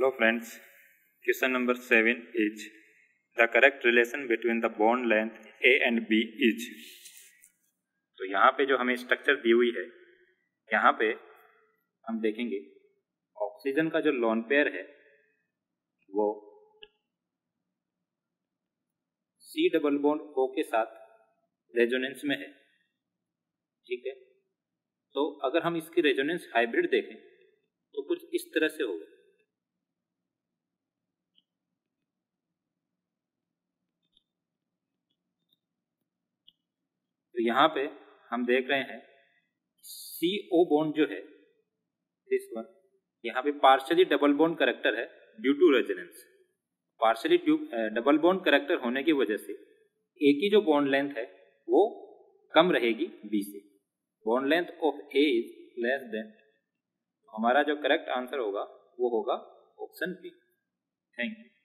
Hello friends, question number 7 is the correct relation between the bond length A and B is? तो यहाँ पे जो हमें structure दी हुई है यहाँ पे हम देखेंगे ऑक्सीजन का जो लोन पेयर है वो सी डबल बॉन्ड ओ के साथ रेजोनेंस में है। ठीक है? तो अगर हम इसकी रेजोनेंस हाइब्रिड देखें तो कुछ इस तरह से होगा। तो यहाँ पे हम देख रहे हैं सी ओ बॉन्ड जो है दिस वन यहाँ पे पार्शली डबल बॉन्ड करेक्टर है due to resonance partially double bond character होने की वजह से ए की जो बॉन्ड लेंथ है, वो कम रहेगी बी से। Bond length of A is less than हमारा जो करेक्ट आंसर होगा, वो होगा ऑप्शन बी थैंक यू